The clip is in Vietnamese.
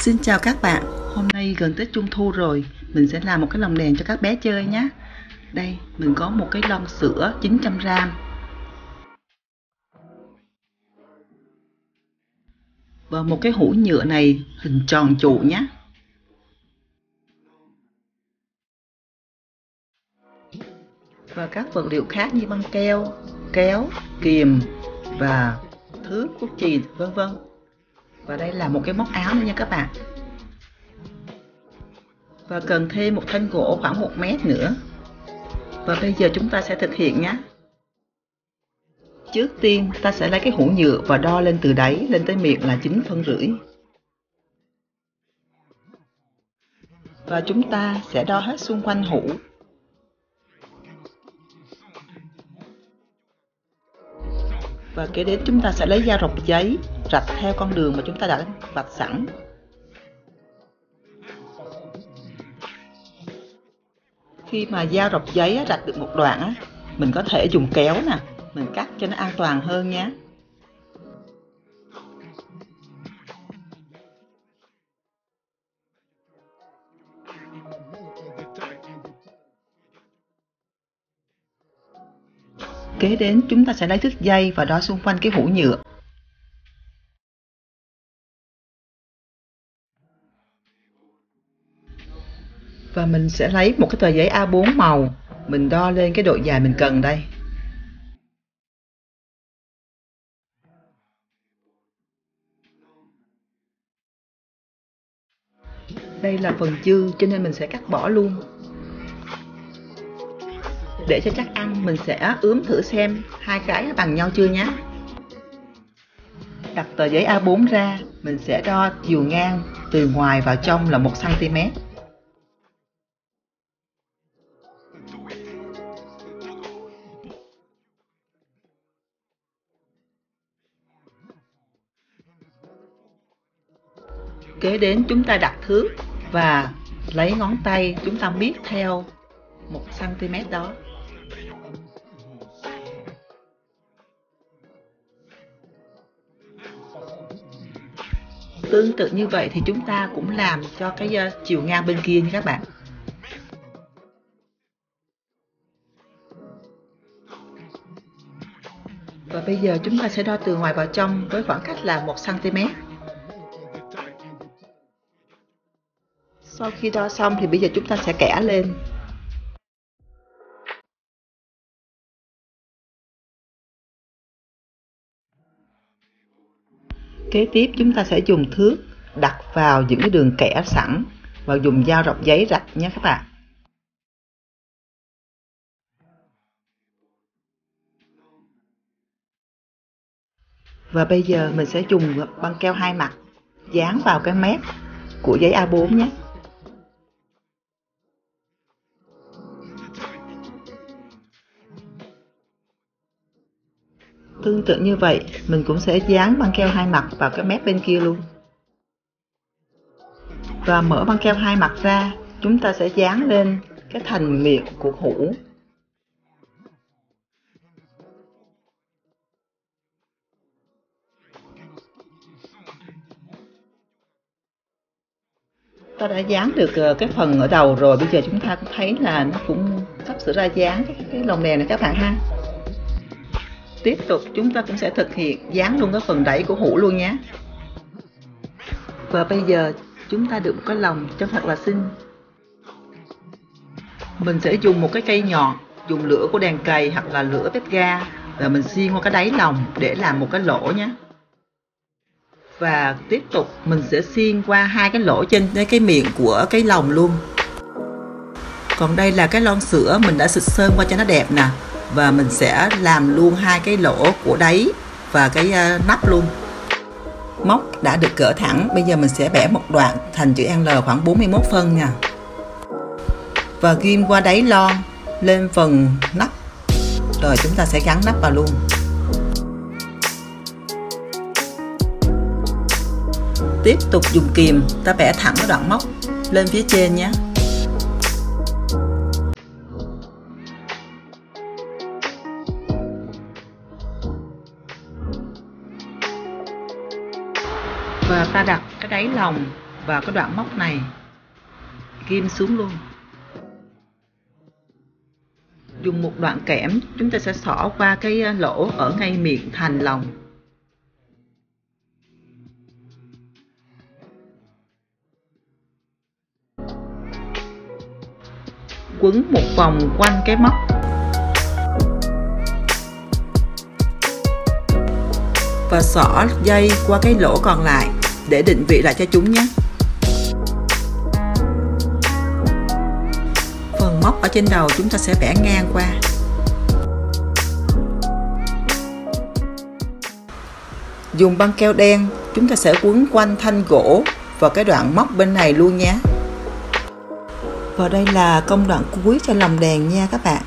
Xin chào các bạn, hôm nay gần Tết Trung Thu rồi, mình sẽ làm một cái lồng đèn cho các bé chơi nhé. Đây, mình có một cái lon sữa 900g. Và một cái hũ nhựa này hình tròn trụ nhé. Và các vật liệu khác như băng keo, kéo, kìm và thước, bút chì, vân vân và đây là một cái móc áo nữa nha các bạn. Và cần thêm một thanh gỗ khoảng 1 mét nữa. Và bây giờ chúng ta sẽ thực hiện nhé. Trước tiên, ta sẽ lấy cái hũ nhựa và đo lên từ đáy lên tới miệng là 9 phân rưỡi. Và chúng ta sẽ đo hết xung quanh hũ. Và kế đến chúng ta sẽ lấy da rọc giấy rạch theo con đường mà chúng ta đã vạch sẵn khi mà dao rọc giấy rạch được một đoạn mình có thể dùng kéo nè, mình cắt cho nó an toàn hơn nhé Kế đến chúng ta sẽ lấy thước dây và đo xung quanh cái hũ nhựa. Và mình sẽ lấy một cái tờ giấy A4 màu, mình đo lên cái độ dài mình cần đây. Đây là phần dư cho nên mình sẽ cắt bỏ luôn. Để cho chắc ăn mình sẽ ướm thử xem hai cái bằng nhau chưa nhé đặt tờ giấy A4 ra mình sẽ đo chiều ngang từ ngoài vào trong là 1 cm kế đến chúng ta đặt thước và lấy ngón tay chúng ta biết theo một cm đó. Tương tự như vậy thì chúng ta cũng làm cho cái ờ, chiều ngang bên kia nha các bạn. Và bây giờ chúng ta sẽ đo từ ngoài vào trong với khoảng cách là 1 cm sau khi đo xong thì bây giờ chúng ta sẽ kẻ lên Kế tiếp chúng ta sẽ dùng thước đặt vào những cái đường kẻ sẵn và dùng dao rọc giấy rạch nhé các bạn. Và bây giờ mình sẽ dùng băng keo hai mặt dán vào cái mép của giấy A4 nhé. Tương tự như vậy, mình cũng sẽ dán băng keo hai mặt vào cái mép bên kia luôn. Và mở băng keo hai mặt ra, chúng ta sẽ dán lên cái thành miệng của hũ. Ta đã dán được ờ, cái phần ở đầu rồi, bây giờ chúng ta cũng thấy là nó cũng sắp sửa ra dán cái, cái lồng đèn này các bạn ha tiếp tục chúng ta cũng sẽ thực hiện dán luôn cái phần đẩy của hũ luôn nhé. Và bây giờ chúng ta được một cái lồng cho thật là xinh. Mình sẽ dùng một cái cây nhọn dùng lửa của đèn cầy hoặc là lửa bếp ga và mình xiên qua cái đáy lồng để làm một cái lỗ nhé. Và tiếp tục mình sẽ xiên qua hai cái lỗ trên cái miệng của cái lồng luôn. Còn đây là cái lon sữa mình đã xịt sơn qua cho nó đẹp nè và mình sẽ làm luôn hai cái lỗ của đáy và cái ờ, nắp luôn. Móc đã được cỡ thẳng, bây giờ mình sẽ bẻ một đoạn thành chữ L khoảng 41 phân nha. Và ghim qua đáy lon lên phần nắp. Rồi chúng ta sẽ gắn nắp vào luôn. Tiếp tục dùng kìm, ta bẻ thẳng cái đoạn móc lên phía trên nhé. Và ta đặt cái đáy lòng vào cái đoạn móc này ghim xuống luôn. Dùng một đoạn kẽm, chúng ta sẽ xỏ qua cái à, lỗ ở ngay miệng thành lòng. Quấn một vòng quanh cái móc. Và xỏ dây qua cái lỗ còn lại để định vị lại cho chúng nhé. Phần móc ở trên đầu chúng ta sẽ vẽ ngang qua. Dùng băng keo đen, chúng ta sẽ quấn quanh thanh gỗ và cái đoạn móc bên này luôn nhé. Và đây là công đoạn cuối cho lồng đèn nha các bạn.